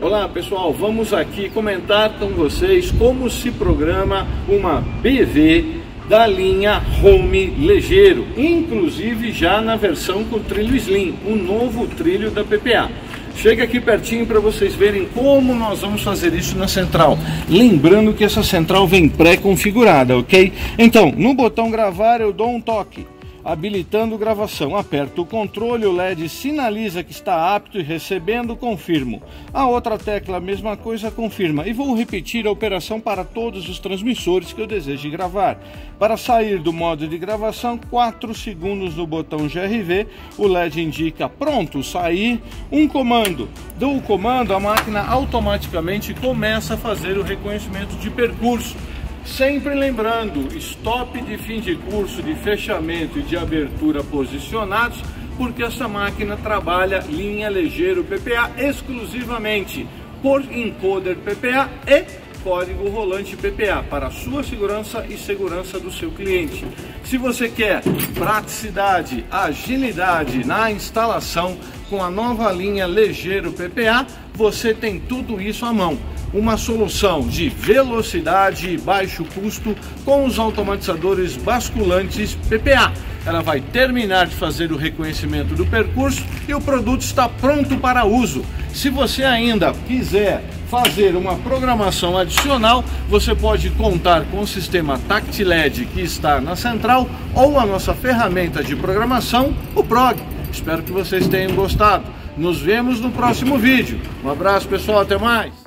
Olá pessoal, vamos aqui comentar com vocês como se programa uma BV da linha Home Ligeiro, inclusive já na versão com trilho Slim, o novo trilho da PPA. Chega aqui pertinho para vocês verem como nós vamos fazer isso na central. Lembrando que essa central vem pré-configurada, ok? Então, no botão gravar eu dou um toque habilitando gravação. Aperto o controle, o LED sinaliza que está apto e recebendo, confirmo. A outra tecla, mesma coisa, confirma. E vou repetir a operação para todos os transmissores que eu deseje gravar. Para sair do modo de gravação, 4 segundos no botão GRV, o LED indica pronto, sair, um comando. Dou o comando, a máquina automaticamente começa a fazer o reconhecimento de percurso Sempre lembrando, stop de fim de curso, de fechamento e de abertura posicionados, porque essa máquina trabalha linha ligeiro PPA exclusivamente por encoder PPA e código rolante PPA para sua segurança e segurança do seu cliente. Se você quer praticidade, agilidade na instalação com a nova linha ligeiro PPA, você tem tudo isso à mão uma solução de velocidade e baixo custo com os automatizadores basculantes PPA. Ela vai terminar de fazer o reconhecimento do percurso e o produto está pronto para uso. Se você ainda quiser fazer uma programação adicional, você pode contar com o sistema TactiLED que está na central ou a nossa ferramenta de programação, o PROG. Espero que vocês tenham gostado. Nos vemos no próximo vídeo. Um abraço pessoal, até mais!